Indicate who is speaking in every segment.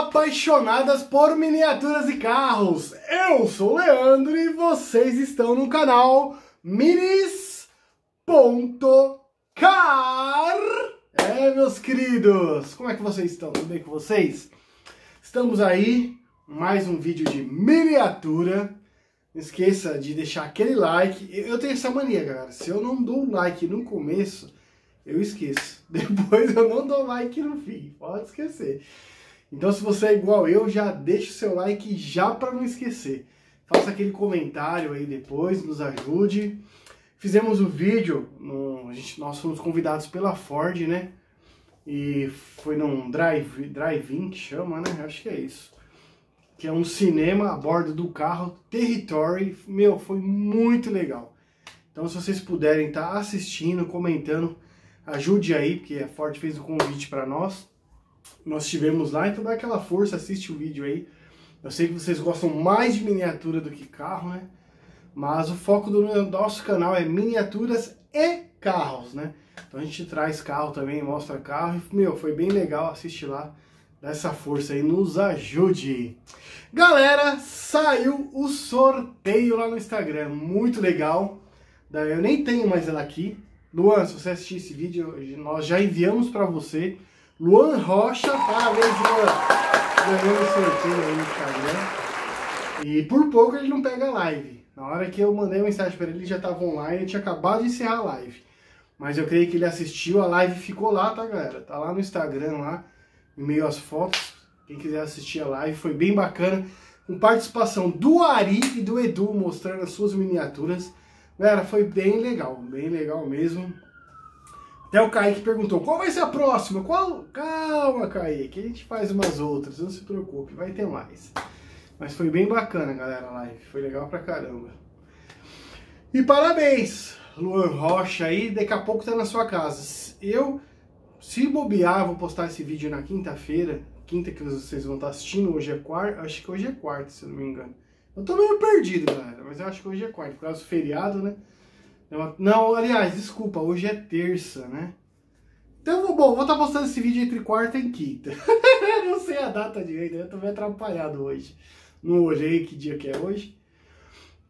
Speaker 1: Apaixonadas por miniaturas e carros, eu sou o Leandro e vocês estão no canal Minis.car. É, meus queridos, como é que vocês estão? Tudo bem com vocês? Estamos aí, mais um vídeo de miniatura. Não esqueça de deixar aquele like. Eu tenho essa mania, galera. Se eu não dou like no começo, eu esqueço. Depois eu não dou like no fim, pode esquecer. Então se você é igual eu, já deixa o seu like já para não esquecer. Faça aquele comentário aí depois, nos ajude. Fizemos o um vídeo, no, gente, nós fomos convidados pela Ford, né? E foi num drive-in drive que chama, né? Acho que é isso. Que é um cinema a bordo do carro Territory. Meu, foi muito legal. Então se vocês puderem estar tá assistindo, comentando, ajude aí, porque a Ford fez o convite para nós. Nós estivemos lá, então dá aquela força, assiste o vídeo aí. Eu sei que vocês gostam mais de miniatura do que carro, né? Mas o foco do nosso canal é miniaturas e carros, né? Então a gente traz carro também, mostra carro. Meu, foi bem legal, assiste lá. Dá essa força aí, nos ajude. Galera, saiu o sorteio lá no Instagram, muito legal. Eu nem tenho mais ela aqui, Luan, se você assistir esse vídeo, nós já enviamos para você. Luan Rocha, parabéns, Luan. Ganhou o sorteio aí no Instagram. E por pouco ele não pega a live. Na hora que eu mandei mensagem para ele, ele já estava online, tinha acabado de encerrar a live. Mas eu creio que ele assistiu, a live ficou lá, tá, galera? Tá lá no Instagram, lá, em meio às fotos. Quem quiser assistir a live, foi bem bacana. Com participação do Ari e do Edu, mostrando as suas miniaturas. Galera, foi bem legal, bem legal mesmo. Até o Kaique perguntou, qual vai ser a próxima? Qual? Calma, Kaique, a gente faz umas outras, não se preocupe, vai ter mais. Mas foi bem bacana, galera, a live, foi legal pra caramba. E parabéns, Luan Rocha aí, daqui a pouco tá na sua casa. Eu, se bobear, vou postar esse vídeo na quinta-feira, quinta que vocês vão estar assistindo, hoje é quarta, acho que hoje é quarta, se eu não me engano. Eu tô meio perdido, galera, mas eu acho que hoje é quarta, por causa do feriado, né? Não, aliás, desculpa, hoje é terça, né? Então, bom, vou estar tá postando esse vídeo entre quarta e quinta. não sei a data direito, eu tô meio atrapalhado hoje. Não olhei que dia que é hoje.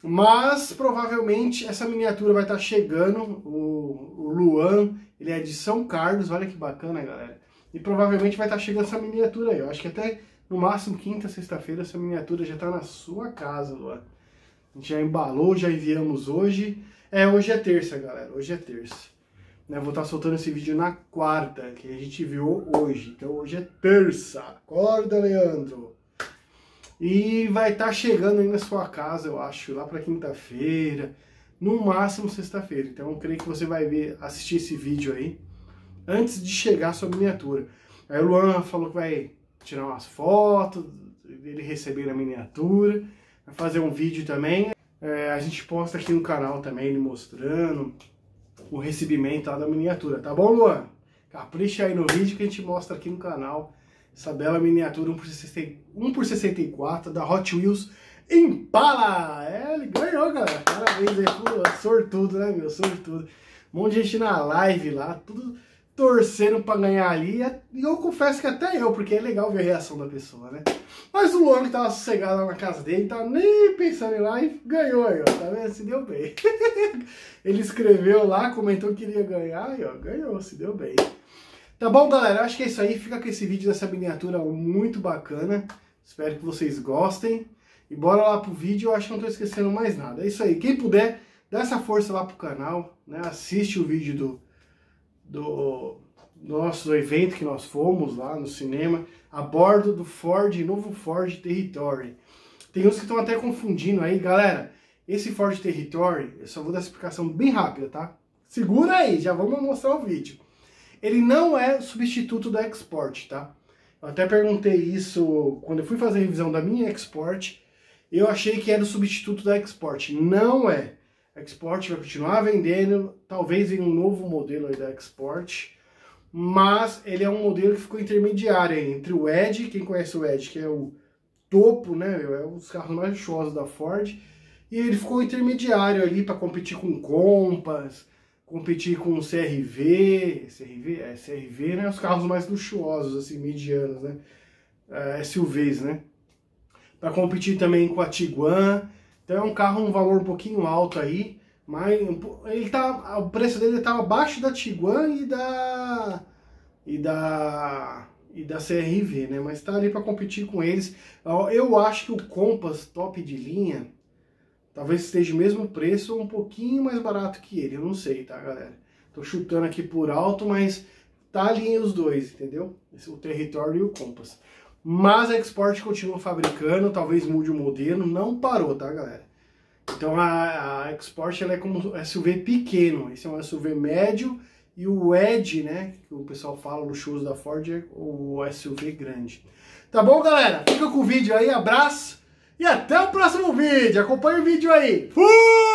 Speaker 1: Mas, provavelmente, essa miniatura vai estar tá chegando. O, o Luan, ele é de São Carlos, olha que bacana, galera. E provavelmente vai estar tá chegando essa miniatura aí. Eu acho que até no máximo, quinta, sexta-feira, essa miniatura já está na sua casa, Luan. A gente já embalou, já enviamos hoje. É, hoje é terça, galera. Hoje é terça. Né, vou estar tá soltando esse vídeo na quarta, que a gente viu hoje. Então hoje é terça. Acorda, Leandro. E vai estar tá chegando aí na sua casa, eu acho, lá para quinta-feira. No máximo sexta-feira. Então eu creio que você vai ver, assistir esse vídeo aí antes de chegar a sua miniatura. Aí o Luan falou que vai tirar umas fotos, ele receber a miniatura, vai fazer um vídeo também. É, a gente posta aqui no canal também, ele mostrando o recebimento da miniatura, tá bom, Luan? Capricha aí no vídeo que a gente mostra aqui no canal essa bela miniatura 1 por 64 da Hot Wheels Impala! É, ele ganhou, galera. Parabéns aí, pô, sortudo, né, meu? Sortudo. Um monte de gente na live lá, tudo torcendo para ganhar ali. E eu confesso que até eu, porque é legal ver a reação da pessoa, né? Mas o Luan que tava sossegado lá na casa dele, tava nem pensando em lá e ganhou aí, ó. Tá vendo? Se deu bem. Ele escreveu lá, comentou que queria ganhar e ó, ganhou, se deu bem. Tá bom, galera? Acho que é isso aí. Fica com esse vídeo dessa miniatura muito bacana. Espero que vocês gostem. E bora lá pro vídeo. Eu acho que não tô esquecendo mais nada. É isso aí. Quem puder, dá essa força lá pro canal, né? Assiste o vídeo do do nosso evento que nós fomos lá no cinema, a bordo do Ford, novo Ford Territory. Tem uns que estão até confundindo aí, galera. Esse Ford Territory, eu só vou dar explicação bem rápida, tá? Segura aí, já vamos mostrar o vídeo. Ele não é substituto da Export, tá? Eu até perguntei isso quando eu fui fazer a revisão da minha Export. Eu achei que era o substituto da Export. Não é. Export vai continuar vendendo, talvez em um novo modelo da Export, mas ele é um modelo que ficou intermediário entre o Edge, quem conhece o Edge, que é o topo, né, é um dos carros mais luxuosos da Ford, e ele ficou intermediário ali para competir com Compass, competir com o CRV, CRV, é CRV, né, os carros mais luxuosos, assim, medianos, né, uh, SUVs, né? Para competir também com a Tiguan. Então é um carro um valor um pouquinho alto aí, mas ele tá, o preço dele estava abaixo da Tiguan e da e da e da CRV, né? Mas está ali para competir com eles. Eu acho que o Compass top de linha talvez esteja o mesmo preço ou um pouquinho mais barato que ele, eu não sei, tá, galera? Tô chutando aqui por alto, mas tá ali os dois, entendeu? O território e o Compass. Mas a Export continua fabricando, talvez mude o modelo, não parou, tá, galera? Então a, a Export ela é como SUV pequeno, esse é um SUV médio e o Edge, né, que o pessoal fala nos shows da Ford, é o SUV grande. Tá bom, galera? Fica com o vídeo aí, abraço e até o próximo vídeo. Acompanhe o vídeo aí. Fui!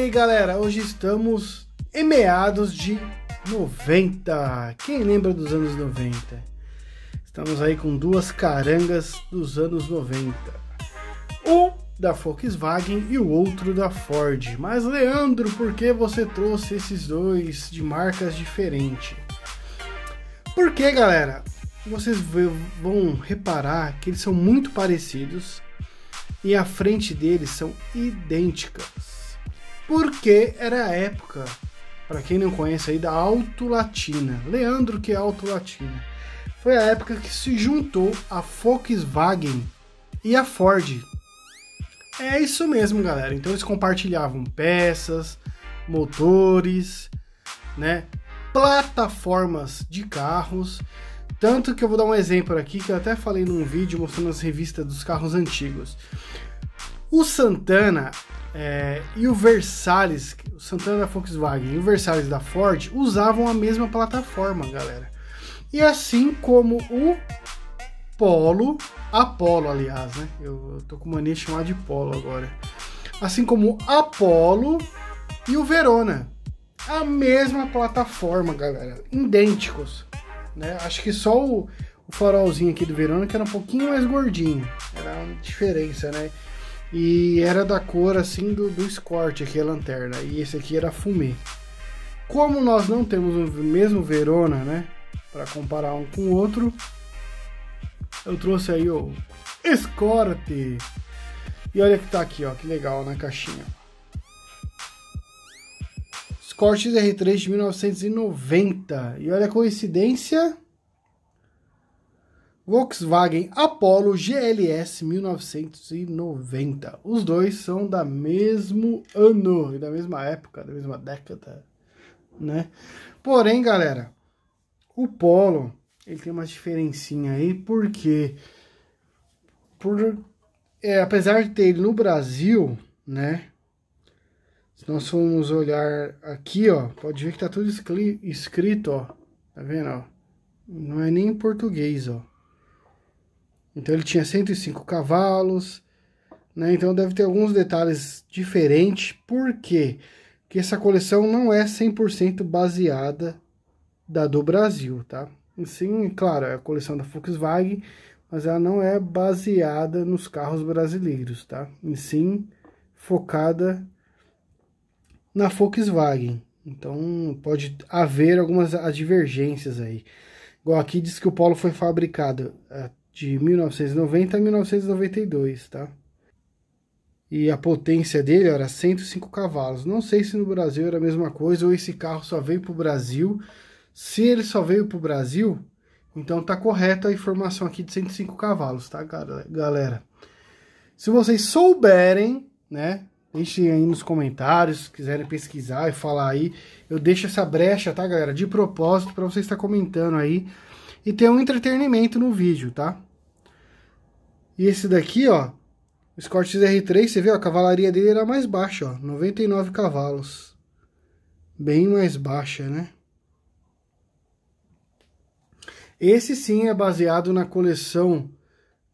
Speaker 1: Aí, galera. Hoje estamos em meados de 90. Quem lembra dos anos 90? Estamos aí com duas carangas dos anos 90. Um da Volkswagen e o outro da Ford. Mas Leandro, por que você trouxe esses dois de marcas diferentes? Porque, galera, vocês vão reparar que eles são muito parecidos e a frente deles são idênticas porque era a época, para quem não conhece aí, da Alto Latina. Leandro, que é Alto Latina. Foi a época que se juntou a Volkswagen e a Ford. É isso mesmo, galera. Então eles compartilhavam peças, motores, né? Plataformas de carros. Tanto que eu vou dar um exemplo aqui que eu até falei num vídeo mostrando as revistas dos carros antigos. O Santana é, e o Versalhes, o Santana da Volkswagen e o Versalhes da Ford usavam a mesma plataforma, galera. E assim como o Polo, Apollo, aliás, né? Eu, eu tô com mania de chamar de Polo agora. Assim como o Apollo e o Verona. A mesma plataforma, galera. Idênticos. Né? Acho que só o, o farolzinho aqui do Verona que era um pouquinho mais gordinho. Era uma diferença, né? E era da cor assim do, do Escort aqui a lanterna. E esse aqui era fumê. Como nós não temos o mesmo Verona, né? Para comparar um com o outro, eu trouxe aí o Escorte. E olha que tá aqui, ó, que legal na caixinha. Escort R3 de 1990. E olha a coincidência. Volkswagen Apollo GLS 1990. Os dois são da mesmo ano, da mesma época, da mesma década, né? Porém, galera, o Polo, ele tem uma diferencinha aí, porque por é, apesar de ter ele no Brasil, né? Se nós formos olhar aqui, ó, pode ver que tá tudo escrito, ó. Tá vendo, ó? Não é nem em português, ó. Então ele tinha 105 cavalos, né? Então deve ter alguns detalhes diferentes. Por quê? Porque essa coleção não é 100% baseada da do Brasil, tá? Sim, claro, é a coleção da Volkswagen, mas ela não é baseada nos carros brasileiros, tá? E sim focada na Volkswagen. Então pode haver algumas divergências aí. Igual aqui diz que o Polo foi fabricado é, de 1990 a 1992, tá? E a potência dele era 105 cavalos. Não sei se no Brasil era a mesma coisa ou esse carro só veio para o Brasil. Se ele só veio para o Brasil, então tá correta a informação aqui de 105 cavalos, tá, galera? Se vocês souberem, né, deixem aí nos comentários, se quiserem pesquisar e falar aí, eu deixo essa brecha, tá, galera, de propósito para você estar comentando aí e ter um entretenimento no vídeo, tá? E esse daqui, ó, Escort R3, você vê, ó, a cavalaria dele era mais baixa, ó, 99 cavalos. Bem mais baixa, né? Esse sim é baseado na coleção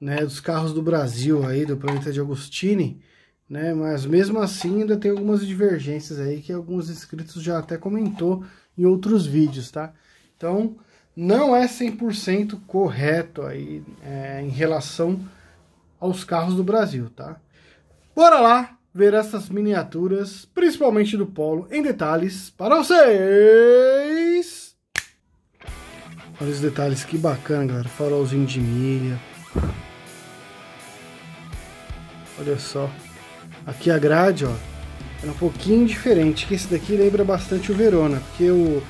Speaker 1: né, dos carros do Brasil aí, do Planeta de Agostini, né? Mas mesmo assim ainda tem algumas divergências aí que alguns inscritos já até comentou em outros vídeos, tá? Então, não é 100% correto aí é, em relação aos carros do Brasil, tá? Bora lá ver essas miniaturas, principalmente do Polo, em detalhes para vocês! Olha os detalhes, que bacana, galera. Farolzinho de milha. Olha só. Aqui a grade, ó, é um pouquinho diferente, que esse daqui lembra bastante o Verona, porque o,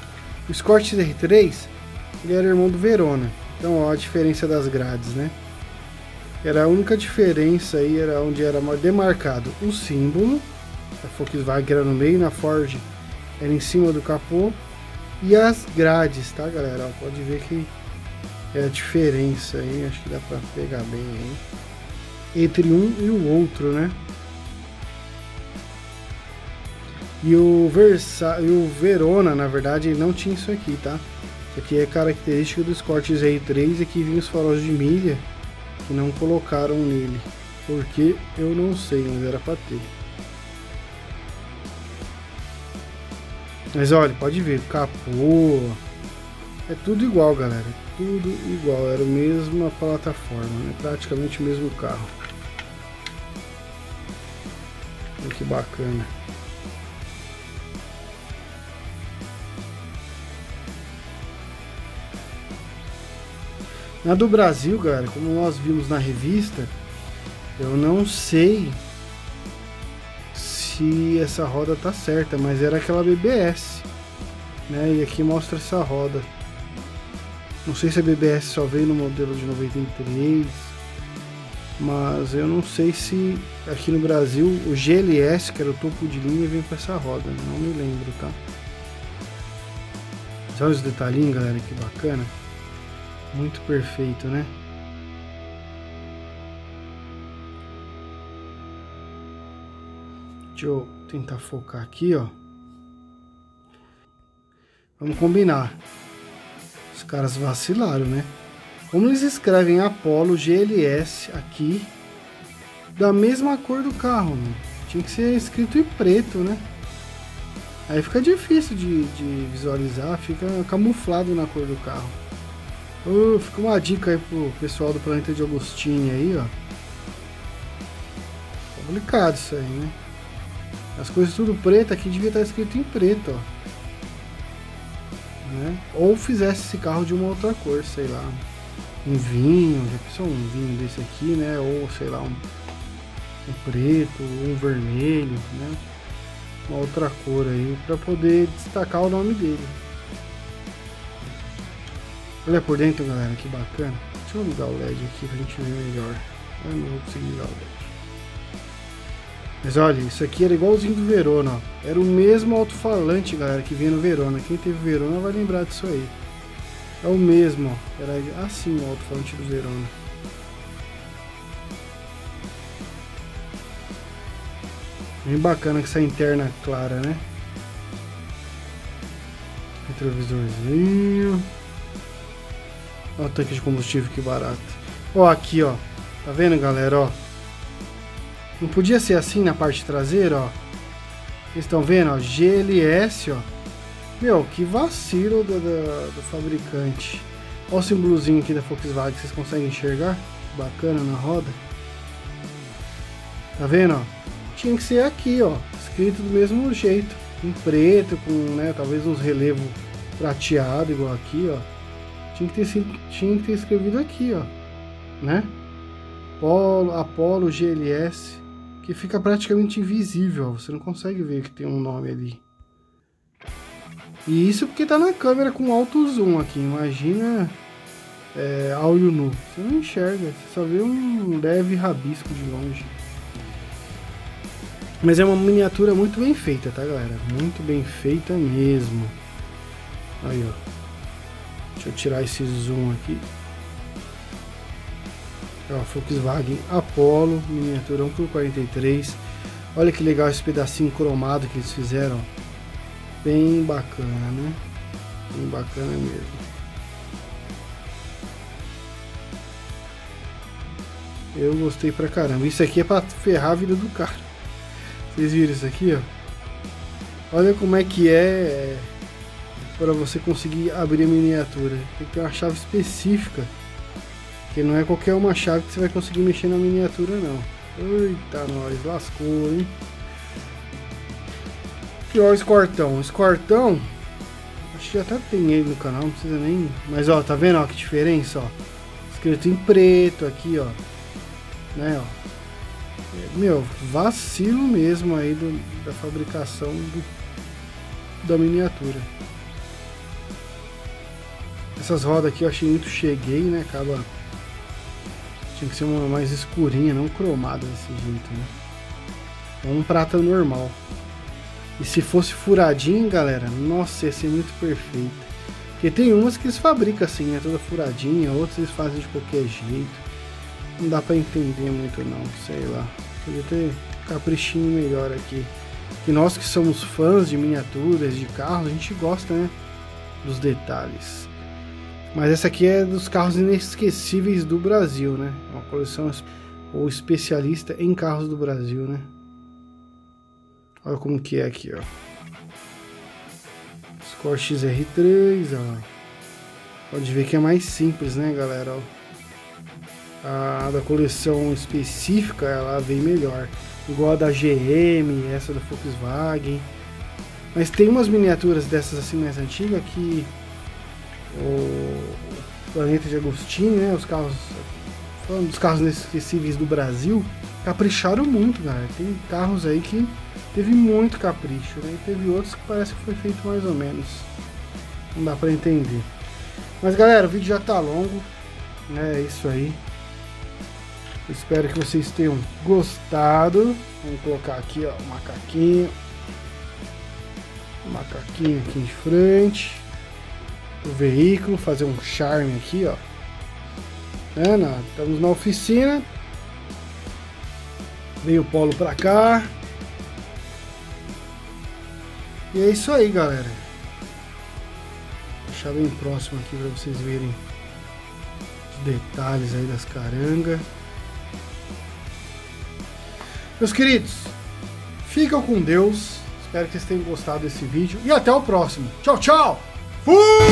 Speaker 1: o Escort R3 ele era irmão do Verona. Então, ó, a diferença das grades, né? Era a única diferença aí, era onde era demarcado o símbolo, a Volkswagen era no meio, na Ford era em cima do capô, e as grades, tá, galera? Ó, pode ver que é a diferença aí, acho que dá pra pegar bem aí, entre um e o outro, né? E o, Versa e o Verona, na verdade, não tinha isso aqui, tá? Isso aqui é característica dos cortes R3 e que vinha os faróis de milha que não colocaram nele. Porque eu não sei, mas era pra ter. Mas olha, pode ver, capô. É tudo igual, galera. Tudo igual. Era a mesma plataforma, né? Praticamente o mesmo carro. Olha que bacana. Na do Brasil, galera, como nós vimos na revista, eu não sei se essa roda tá certa, mas era aquela BBS, né? E aqui mostra essa roda. Não sei se a BBS só veio no modelo de 93, mas eu não sei se aqui no Brasil o GLS, que era o topo de linha, vem com essa roda, não me lembro, tá? Olha os detalhinhos, galera, que bacana. Muito perfeito, né? Deixa eu tentar focar aqui, ó. Vamos combinar. Os caras vacilaram, né? Como eles escrevem Apollo GLS aqui, da mesma cor do carro, né? Tinha que ser escrito em preto, né? Aí fica difícil de, de visualizar, fica camuflado na cor do carro. Uh, fica uma dica aí pro pessoal do Planeta de Agostinho aí, ó. Complicado isso aí, né? As coisas tudo preto aqui devia estar escrito em preto, ó. Né? Ou fizesse esse carro de uma outra cor, sei lá. um vinho, já pensou um vinho desse aqui, né? Ou sei lá, um, um preto, um vermelho, né? Uma outra cor aí para poder destacar o nome dele. Olha por dentro, galera, que bacana. Deixa eu ligar o LED aqui pra gente ver melhor. Eu não vou conseguir ligar o LED. Mas olha, isso aqui era igualzinho do Verona, ó. Era o mesmo alto-falante, galera, que vinha no Verona. Quem teve Verona vai lembrar disso aí. É o mesmo, ó. Era assim o alto-falante do Verona. Bem bacana com essa interna clara, né? Retrovisorzinho. Olha o tanque de combustível que barato. Ó, aqui, ó. Tá vendo, galera, ó? Não podia ser assim na parte traseira, ó. Vocês estão vendo, ó? GLS, ó. Meu, que vacilo do, do, do fabricante. Olha o símbolozinho aqui da Volkswagen, vocês conseguem enxergar? Bacana na roda. Tá vendo, ó? Tinha que ser aqui, ó. Escrito do mesmo jeito. Em preto, com, né, talvez uns relevo prateado, igual aqui, ó. Tinha que ter, tinha que ter escrevido aqui, ó. Né? Polo, Apollo GLS. Que fica praticamente invisível, ó. Você não consegue ver que tem um nome ali. E isso porque tá na câmera com alto zoom aqui. Imagina é, olho nu. Você não enxerga, você só vê um leve rabisco de longe. Mas é uma miniatura muito bem feita, tá galera? Muito bem feita mesmo. Aí, ó. Deixa eu tirar esse zoom aqui. Ó, Volkswagen Apollo, miniatura 1 por 43 Olha que legal esse pedacinho cromado que eles fizeram. Bem bacana, né? Bem bacana mesmo. Eu gostei pra caramba. Isso aqui é pra ferrar a vida do cara. Vocês viram isso aqui, ó? Olha como é que é para você conseguir abrir a miniatura. Tem que ter uma chave específica. Que não é qualquer uma chave que você vai conseguir mexer na miniatura não. Eita, nós, lascou, hein? Pior escortão. Escortão, acho que até tem ele no canal, não precisa nem... Mas ó, tá vendo ó, que diferença, ó? Escrito em preto aqui, ó. Né, ó. Meu, vacilo mesmo aí do, da fabricação do, da miniatura. Essas rodas aqui eu achei muito cheguei, né? Acaba. Tinha que ser uma mais escurinha, não cromada desse jeito, né? É um prata normal. E se fosse furadinho, galera, nossa, ia ser muito perfeito. Porque tem umas que eles fabricam assim, né? Toda furadinha, outras eles fazem de qualquer jeito. Não dá pra entender muito não, sei lá. Podia ter caprichinho melhor aqui. E nós que somos fãs de miniaturas, de carros, a gente gosta, né? Dos detalhes. Mas essa aqui é dos carros inesquecíveis do Brasil, né? Uma coleção ou especialista em carros do Brasil, né? Olha como que é aqui, ó. Score XR3, ó. Pode ver que é mais simples, né, galera? Ó. A da coleção específica, ela vem melhor. Igual a da GM, essa da Volkswagen. Mas tem umas miniaturas dessas assim mais antigas que o Planeta de Agostinho, né? Os carros. Falando dos carros inesquecíveis do Brasil, capricharam muito, cara. Tem carros aí que teve muito capricho, né? E teve outros que parece que foi feito mais ou menos. Não dá pra entender. Mas galera, o vídeo já tá longo, né? É isso aí. Espero que vocês tenham gostado. Vamos colocar aqui, ó, o macaquinho. O macaquinho aqui de frente o veículo, fazer um charme aqui, ó. É, estamos na oficina. Vem o polo pra cá. E é isso aí, galera. Vou deixar bem próximo aqui para vocês verem os detalhes aí das carangas. Meus queridos, ficam com Deus. Espero que vocês tenham gostado desse vídeo. E até o próximo. Tchau, tchau! Fui!